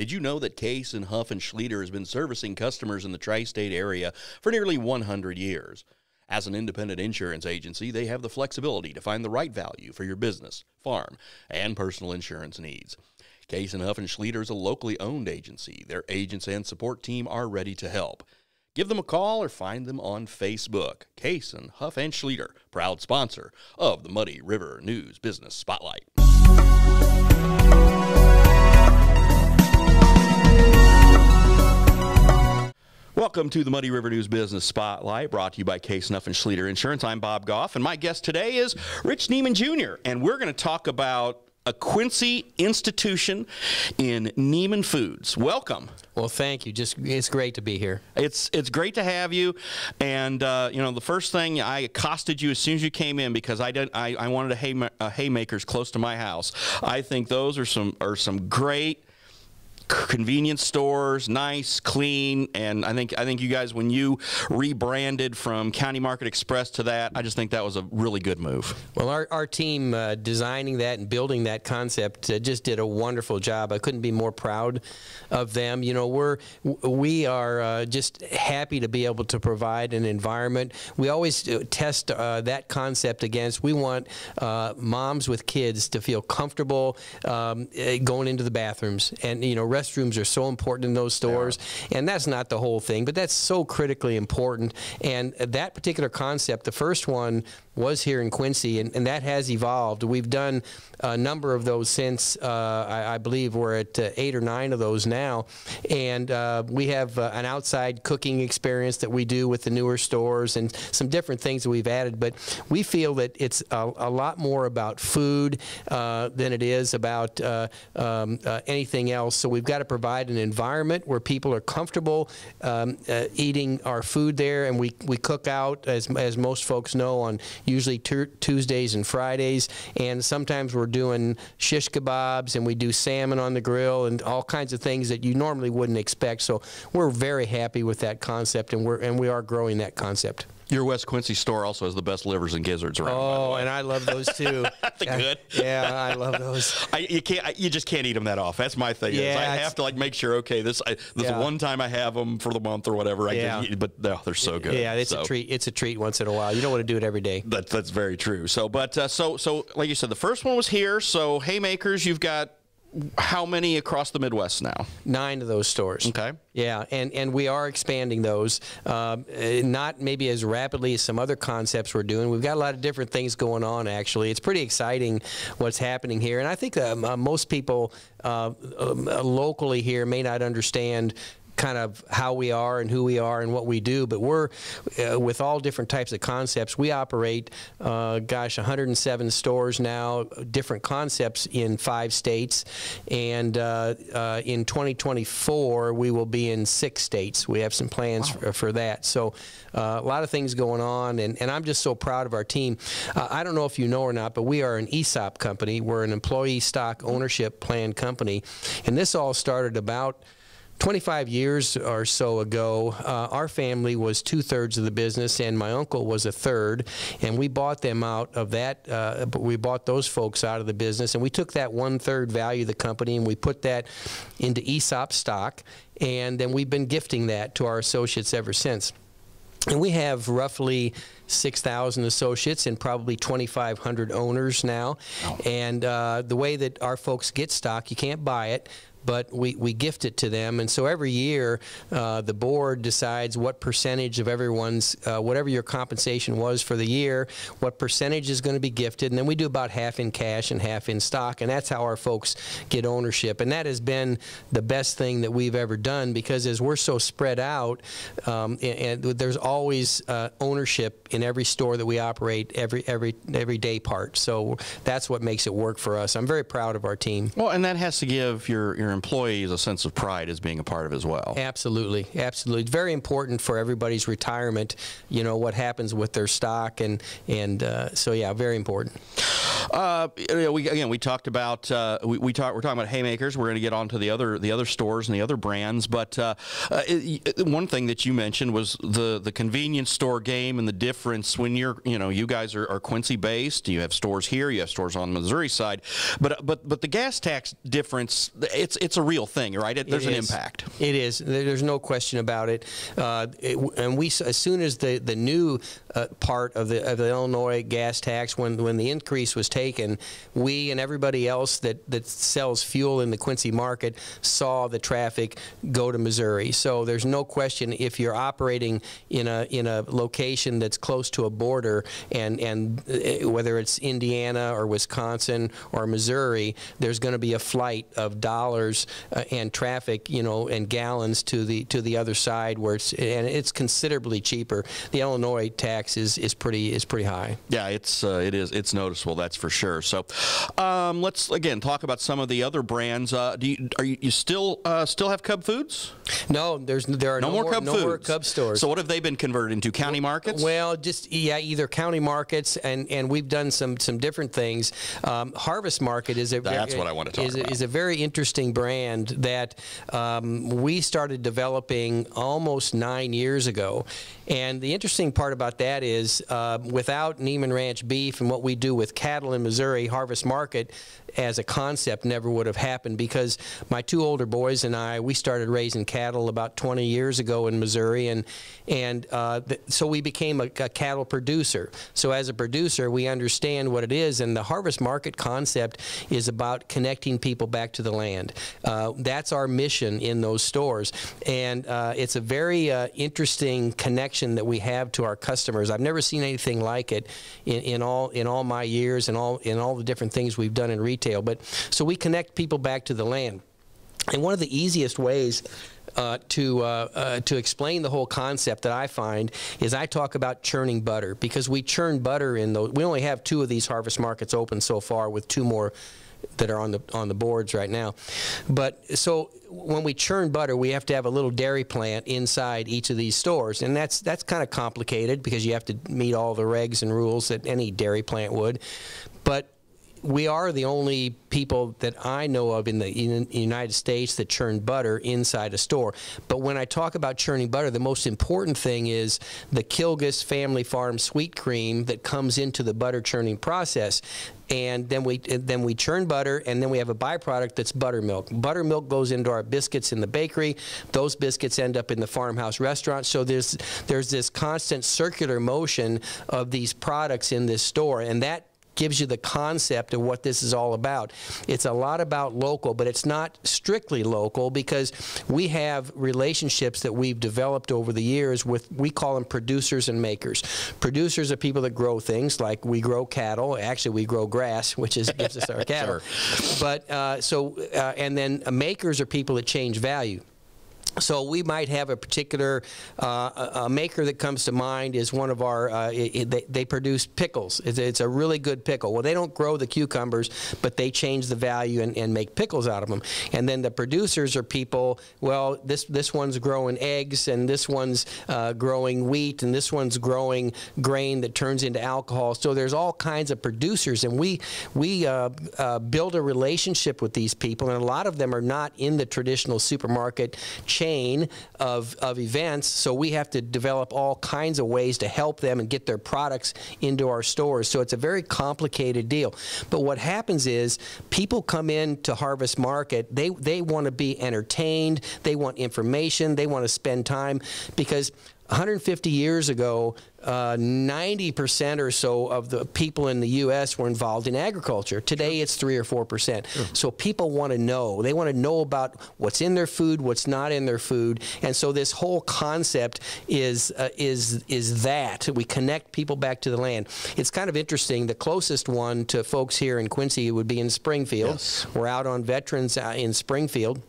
Did you know that Case and Huff and Schlieder has been servicing customers in the tri-state area for nearly 100 years? As an independent insurance agency, they have the flexibility to find the right value for your business, farm, and personal insurance needs. Case and Huff and Schlieder is a locally owned agency. Their agents and support team are ready to help. Give them a call or find them on Facebook. Case and Huff and Schlieder, proud sponsor of the Muddy River News Business Spotlight. Welcome to the Muddy River News Business Spotlight, brought to you by Case Nuff and Schlieder Insurance. I'm Bob Goff, and my guest today is Rich Niemann Jr., and we're going to talk about a Quincy institution in Niemann Foods. Welcome. Well, thank you. Just it's great to be here. It's it's great to have you. And uh, you know, the first thing I accosted you as soon as you came in because I did I, I wanted a, hay, a haymakers close to my house. I think those are some are some great convenience stores, nice, clean, and I think I think you guys when you rebranded from County Market Express to that, I just think that was a really good move. Well, our, our team uh, designing that and building that concept uh, just did a wonderful job. I couldn't be more proud of them. You know, we're we are uh, just happy to be able to provide an environment. We always uh, test uh, that concept against. We want uh, moms with kids to feel comfortable um, going into the bathrooms, and you know restrooms are so important in those stores, yeah. and that's not the whole thing, but that's so critically important. And that particular concept, the first one was here in Quincy, and, and that has evolved. We've done a number of those since, uh, I, I, believe we're at uh, eight or nine of those now. And uh, we have uh, an outside cooking experience that we do with the newer stores and some different things that we've added. But we feel that it's a, a lot more about food uh, than it is about uh, um, anything else. So we've got to provide an environment where people are comfortable um, eating our food there, and we, we cook out, as, as most folks know, on usually Tuesdays and Fridays, and sometimes we're doing shish kebabs and we do salmon on the grill and all kinds of things that you normally wouldn't expect. So we're very happy with that concept, and we're and we are growing that concept. Your West Quincy store also has the best livers and gizzards around. Oh, and I love those too. they good. Yeah, I love those. I, you can't. I, you just can't eat them that off. That's my thing. Yeah, I have to like make sure. Okay, this I, this yeah. one time I have them for the month or whatever. I yeah. Can, but no, they're so good. Yeah, it's so. a treat. It's a treat once in a while. You don't want to do it every day. That, that's very true. So, but uh, so so like you said, the first one was here. So haymakers, you've got how many across the Midwest now? Nine of those stores. Okay. Yeah, and, and we are expanding those, uh, not maybe as rapidly as some other concepts we're doing. We've got a lot of different things going on, actually. It's pretty exciting what's happening here. And I think um, uh, most people uh, um, locally here may not understand kind of how we are and who we are and what we do. But we're uh, with all different types of concepts. We operate, uh, gosh, 107 stores now, different concepts in five states, and uh, uh in 2024 we will be in six states. We have some plans wow. for, for, that. So uh, a lot of things going on, and, and I'm just so proud of our team. Uh, I don't know if you know or not, but we are an ESOP company. We're an employee stock ownership plan company, and this all started about 25 years or so ago, uh, our family was two thirds of the business, and my uncle was a third. And we bought them out of that. Uh, we bought those folks out of the business, and we took that one third value of the company and we put that into ESOP stock. And then we've been gifting that to our associates ever since. And we have roughly 6,000 associates and probably 2,500 owners now. Oh. And uh, the way that our folks get stock, you can't buy it but we, we gift it to them. And so every year, uh, the board decides what percentage of everyone's, uh, whatever your compensation was for the year, what percentage is going to be gifted. And then we do about half in cash and half in stock. And that's how our folks get ownership. And that has been the best thing that we've ever done because as we're so spread out, um, and, and, there's always uh, ownership in every store that we operate every, every, every day part. So that's what makes it work for us. I'm very proud of our team. Well, and that has to give your, your your employees a sense of pride as being a part of as well. Absolutely, absolutely. It's very important for everybody's retirement. You know what happens with their stock, and and uh, so yeah, very important. Uh, we, again, we talked about uh, we, we talk, we're talking about haymakers. We're going to get on to the other the other stores and the other brands, but uh, uh it, one thing that you mentioned was the the convenience store game and the difference when you're you know you guys are, are Quincy based. You have stores here, you have stores on the Missouri side, but but but the gas tax difference it's it's a real thing, right? It, there's It an impact. It is. There's no question about it. Uh, it and we, as soon as the the new uh, part of the of the Illinois gas tax, when when the increase was taken, we and everybody else that that sells fuel in the Quincy market saw the traffic go to Missouri. So there's no question if you're operating in a in a location that's close to a border, and and uh, whether it's Indiana or Wisconsin or Missouri, there's going to be a flight of dollars uh, and traffic, you know, and gallons to the to the other side where it's and it's considerably cheaper. The Illinois tax is, is pretty is pretty high. Yeah, it's uh, it is it's noticeable. That's for sure. So, um, let's again talk about some of the other brands. Uh, do you are you, you still uh, still have Cub Foods? No, there's there are No, no, more Cub no Foods. more Cub stores. So what have they been converted into? County markets? Well, just yeah, either county markets and, and we've done some some different things. Um, Harvest Market is a That's what I want to talk is about. is a very interesting brand that um, we started developing almost nine years ago. And the interesting part about that is, uh, without Niemann Ranch beef and what we do with cattle in Missouri, Harvest Market as a concept never would have happened because my two older boys and I we started raising cattle about 20 years ago in Missouri and and uh, so we became a, a cattle producer so as a producer we understand what it is and the harvest market concept is about connecting people back to the land uh, that's our mission in those stores. And uh, it's a very uh, interesting connection that we have to our customers. I've never seen anything like it in, in all in all my years and all in all the different things we've done in retail. But so we connect people back to the land. And one of the easiest ways uh, to uh, uh, to explain the whole concept that I find is I talk about churning butter because we churn butter in those. We only have two of these harvest markets open so far, with two more that are on the on the boards right now. But so when we churn butter, we have to have a little dairy plant inside each of these stores, and that's that's kind of complicated because you have to meet all the regs and rules that any dairy plant would. But we are the only people that I know of in the in United States that churn butter inside a store. But when I talk about churning butter, the most important thing is the Kilgus Family Farm sweet cream that comes into the butter churning process. And then we then we churn butter, and then we have a byproduct that's buttermilk. Buttermilk goes into our biscuits in the bakery. Those biscuits end up in the farmhouse restaurant. So there's there's this constant circular motion of these products in this store, and that gives you the concept of what this is all about. It's a lot about local, but it's not strictly local because we have relationships that we've developed over the years with, we call them producers and makers. Producers are people that grow things like we grow cattle. Actually, we grow grass, which is gives us our cattle. But uh, so, uh, and then makers are people that change value. So we might have a particular uh, a, maker that comes to mind is one of our. Uh, they, they produce pickles. It's, it's a really good pickle. Well, they don't grow the cucumbers, but they change the value and, and make pickles out of them. And then the producers are people. Well, this this one's growing eggs, and this one's uh, growing wheat, and this one's growing grain that turns into alcohol. So there's all kinds of producers, and we we uh, uh, build a relationship with these people, and a lot of them are not in the traditional supermarket chain of, of events, so we have to develop all kinds of ways to help them and get their products into our stores. So it's a very complicated deal. But what happens is people come in to Harvest Market, they, they want to be entertained, they want information, they want to spend time because 150 years ago, uh, 90% or so of the people in the U.S. were involved in agriculture. Today, it's 3 or 4%. So people want to know. They want to know about what's in their food, what's not in their food. And so this whole concept is, uh, is, is that. We connect people back to the land. It's kind of interesting. The closest one to folks here in Quincy would be in Springfield. Yes. We're out on Veterans uh, in Springfield.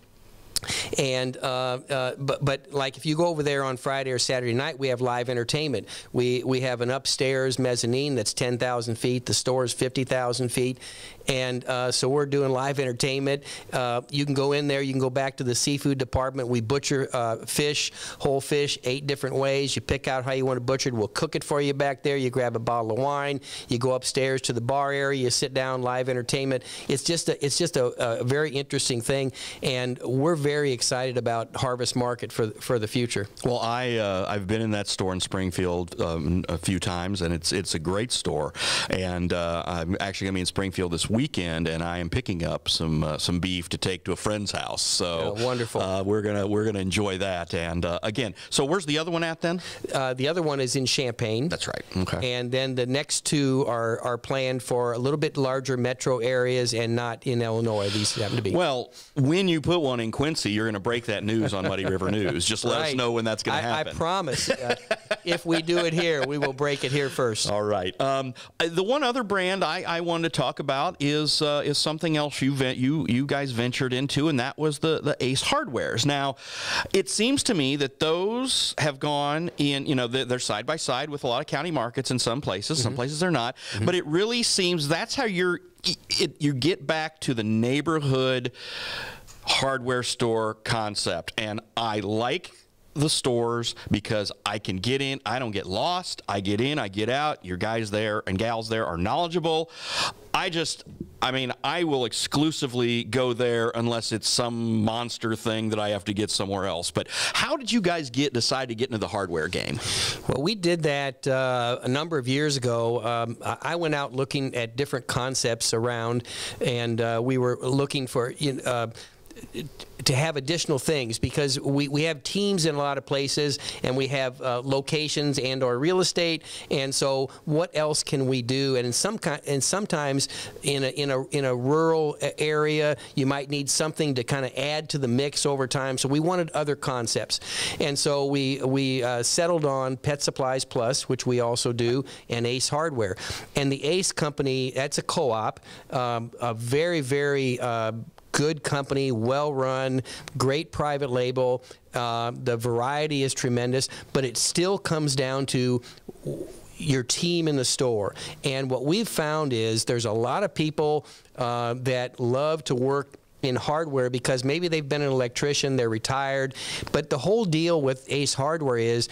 And uh, uh, but but like if you go over there on Friday or Saturday night, we have live entertainment. We we have an upstairs mezzanine that's ten thousand feet. The store is fifty thousand feet, and uh, so we're doing live entertainment. Uh, you can go in there. You can go back to the seafood department. We butcher uh, fish, whole fish, eight different ways. You pick out how you want to butcher it. We'll cook it for you back there. You grab a bottle of wine. You go upstairs to the bar area. You sit down. Live entertainment. It's just a it's just a, a very interesting thing, and we're very excited about Harvest Market for for the future. Well, I uh, I've been in that store in Springfield um, a few times, and it's it's a great store. And uh, I'm actually going to be in Springfield this week. Weekend, and I am picking up some uh, some beef to take to a friend's house. So Yeah, wonderful. Uh, we're gonna we're gonna enjoy that. And uh, again, so where's the other one at then? Uh, the other one is in Champaign. That's right. Okay. And then the next two are, are planned for a little bit larger metro areas and not in Illinois. These happen to be. Well, when you put one in Quincy, you're going to break that news on Muddy River News. Just let us know when that's gonna I happen. I promise. Uh, if we do it here, we will break it here first. All right. Um, the one other brand I, I wanted to talk about is uh, is something else you you you guys ventured into, and that was the the Ace Hardwares. Now, it seems to me that those have gone in. You know, they're, side by side with a lot of county markets in some places. Mm-hmm. Some places they're not. But it really seems that's how you're. It, you get back to the neighborhood hardware store concept, and I like the stores because I can get in. I don't get lost. I get in, I get out. Your guys there and gals there are knowledgeable. I just, I mean, I will exclusively go there unless it's some monster thing that I have to get somewhere else. But how did you guys get decide to get into the hardware game? Well, we did that uh, a number of years ago. Um, I went out looking at different concepts around, and uh, we were looking for. Uh, to have additional things because we, we have teams in a lot of places and we have uh, locations and or real estate and so what else can we do? And in some kind and sometimes in a in a in a rural area you might need something to kind of add to the mix over time so we wanted other concepts. And so we we uh, settled on Pet Supplies Plus which we also do and Ace Hardware. And the Ace company that's a co-op um, a very very uh, good company, well run, great private label. Uh, the variety is tremendous, but it still comes down to your team in the store. And what we've found is there's a lot of people uh, that love to work in hardware because maybe they've been an electrician, they're retired, but the whole deal with Ace Hardware is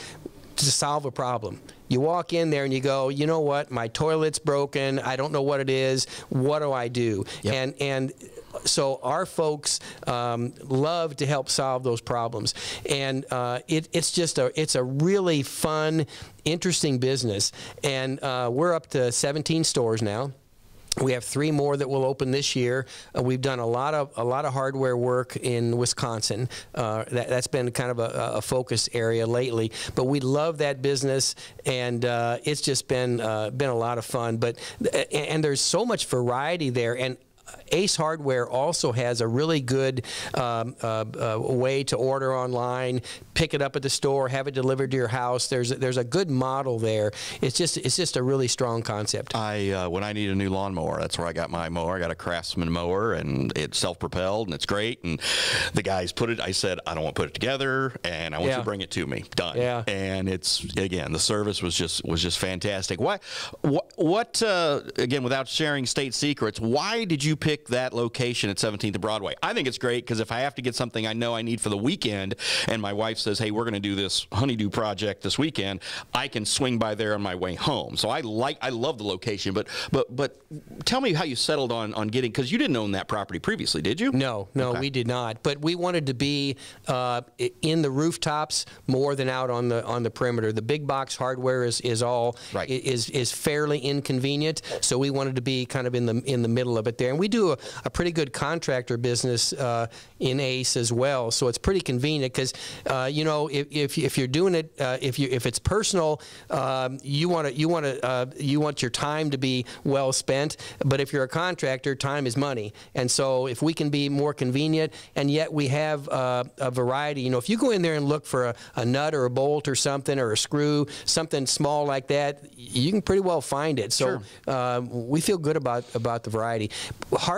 to solve a problem. You walk in there and you go, you know what, my toilet's broken. I don't know what it is. What do I do? Yep. And and so our folks um, love to help solve those problems, and uh, it, it's just a it's a really fun, interesting business. And uh, we're up to 17 stores now. We have three more that will open this year. Uh, we've done a lot of a lot of hardware work in Wisconsin. Uh, that, that's been kind of a, a focus area lately. But we love that business, and uh, it's just been uh, been a lot of fun. But and, and there's so much variety there, and Ace Hardware also has a really good um, uh, uh, way to order online, pick it up at the store, have it delivered to your house. There's there's a good model there. It's just it's just a really strong concept. I uh, when I need a new lawnmower, that's where I got my mower. I got a Craftsman mower, and it's self-propelled, and it's great. And the guys put it. I said I don't want to put it together, and I want you to bring it to me. Done. Yeah. And it's again the service was just was just fantastic. Why? What? what uh, again? Without sharing state secrets, why did you pick that location at 17th and Broadway? I think it's great because if I have to get something I know I need for the weekend, and my wife says, "Hey, we're going to do this honeydew project this weekend," I can swing by there on my way home. So I like I love the location, but but but tell me how you settled on on getting because you didn't own that property previously, did you? No, no, Okay. we did not. But we wanted to be uh, in the rooftops more than out on the on the perimeter. The big box hardware is, is all Right. is is fairly inconvenient. So we wanted to be kind of in the in the middle of it there. And we do a, a pretty good contractor business uh, in Ace as well. So it's pretty convenient because uh, you know if, if if you're doing it uh, if you if it's personal, um, you want to you want to uh, you want your time to be well spent. But if you're a contractor, time is money. And so if we can be more convenient, and yet we have uh, a variety. You know, if you go in there and look for a, a nut or a bolt or something or a screw, something small like that, you can pretty well find it. So uh, we feel good about about the variety.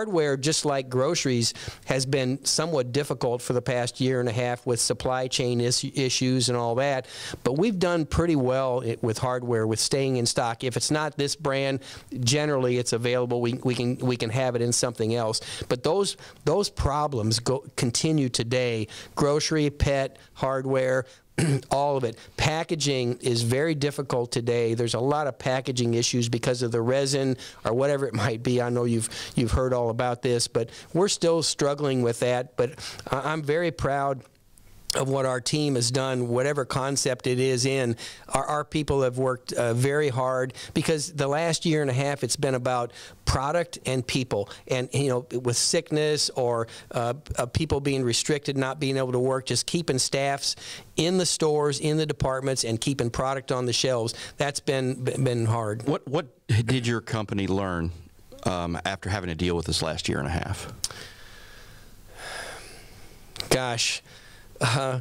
Hardware, just like groceries, has been somewhat difficult for the past year and a half with supply chain is- issues and all that. But we've done pretty well with hardware, with staying in stock. If it's not this brand, generally it's available. We, we can we can have it in something else. But those those problems go continue today. Grocery, pet, hardware. all of it. Packaging is very difficult today. There's a lot of packaging issues because of the resin or whatever it might be. I know you've you've heard all about this, but we're still struggling with that. But I'm very proud of what our team has done, whatever concept it is in, our, our people have worked uh, very hard because the last year and a half it's been about product and people. And, you know, with sickness or uh, uh, people being restricted, not being able to work, just keeping staffs in the stores, in the departments, and keeping product on the shelves, that's been, been hard. What, what did your company learn um, after having to deal with this last year and a half? Gosh uh,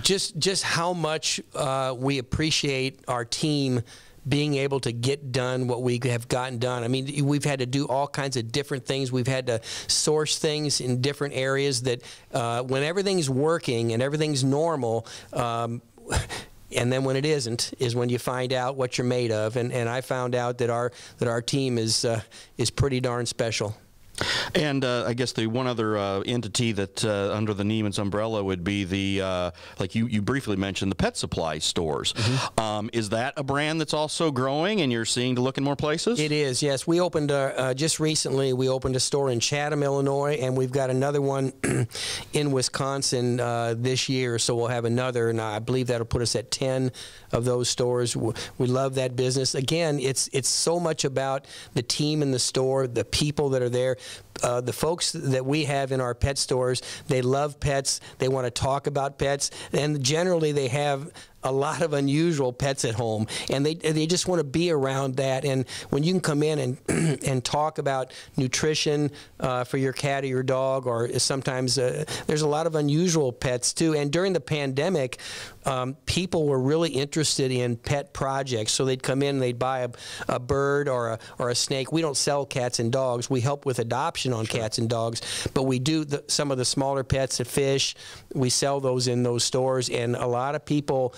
just just how much uh, we appreciate our team being able to get done what we have gotten done. I mean, we've had to do all kinds of different things. We've had to source things in different areas that uh, when everything's working and everything's normal. Um, and then when it isn't is when you find out what you're made of and, and I found out that our that our team is uh, is pretty darn special. And uh, I guess the one other uh, entity that uh, under the Niemann's umbrella would be the, uh, like you, you briefly mentioned, the pet supply stores. Mm-hmm. Um, is that a brand that's also growing and you're seeing to look in more places? It is, yes. We opened, a, uh, just recently, we opened a store in Chatham, Illinois, and we've got another one in Wisconsin uh, this year, so we'll have another, and I believe that'll put us at 10 of those stores. We love that business. Again, it's, it's so much about the team in the store, the people that are there uh, the folks that we have in our pet stores, they love pets. They want to talk about pets, and generally they have a lot of unusual pets at home, and they they just want to be around that. And when you can come in and and talk about nutrition uh, for your cat or your dog, or sometimes uh, there's a lot of unusual pets too. And during the pandemic, um, people were really interested in pet projects, so they'd come in and they'd buy a, a bird or a or a snake. We don't sell cats and dogs. We help with adoption on sure. cats and dogs, but we do the, some of the smaller pets, the fish. We sell those in those stores, and a lot of people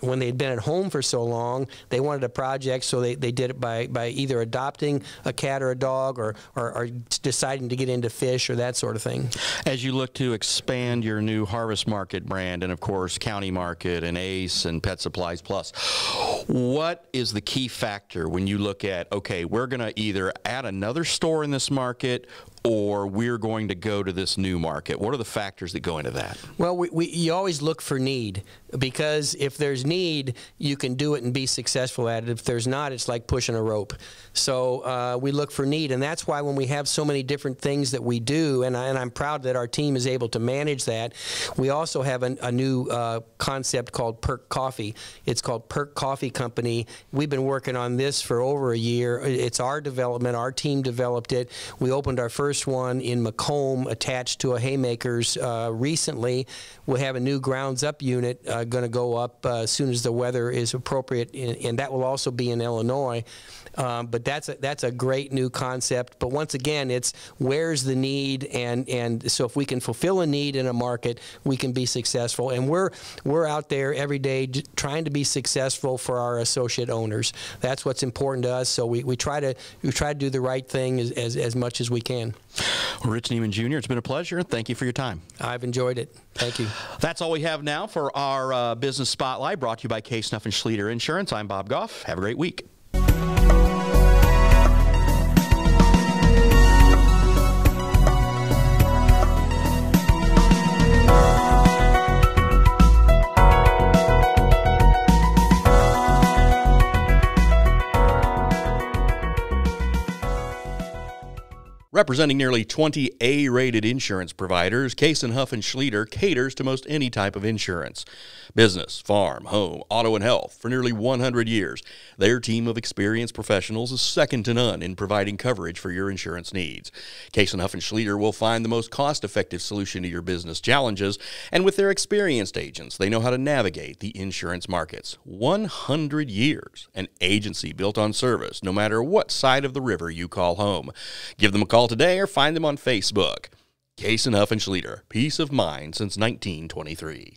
when they'd been at home for so long, they wanted a project, so they, they did it by, by either adopting a cat or a dog or, or, or, deciding to get into fish or that sort of thing. As you look to expand your new Harvest Market brand and, of course, County Market and Ace and Pet Supplies Plus, what is the key factor when you look at, okay, we're going to either add another store in this market or we're going to go to this new market? What are the factors that go into that? Well, we, we, you always look for need because if there's need, you can do it and be successful at it. If there's not, it's like pushing a rope. So uh, we look for need, and that's why when we have so many different things that we do, and, I, am proud that our team is able to manage that. We also have a, a new uh, concept called Perk Coffee. It's called Perk Coffee Company. We've been working on this for over a year. It's our development. Our team developed it. We opened our first one in Macomb, attached to a Haymakers uh, recently. We'll have a new grounds up unit uh, going to go up uh, soon as the weather is appropriate, and, and that will also be in Illinois. Um, but that's a, that's a great new concept. But once again, it's where's the need, and and so if we can fulfill a need in a market, we can be successful. And we're we're out there every day trying to be successful for our associate owners. That's what's important to us. So we, we try to we try to do the right thing as, as, as much as we can. Well, Rich Niemann Jr., it's been a pleasure. And thank you for your time. I've enjoyed it. Thank you. That's all we have now for our uh, business spotlight brought to you by Case Nuff and Schlueter Insurance. I'm Bob Goff. Have a great week. Representing nearly 20 A-rated insurance providers, Case and Huff and Schlueter caters to most any type of insurance. Business, farm, home, auto, and health for nearly 100 years. Their team of experienced professionals is second to none in providing coverage for your insurance needs. Case and Huff and Schlueter will find the most cost-effective solution to your business challenges, and with their experienced agents, they know how to navigate the insurance markets. 100 years, an agency built on service, no matter what side of the river you call home. Give them a call today or find them on Facebook. Case and Huff and Schlueter, peace of mind since 1923.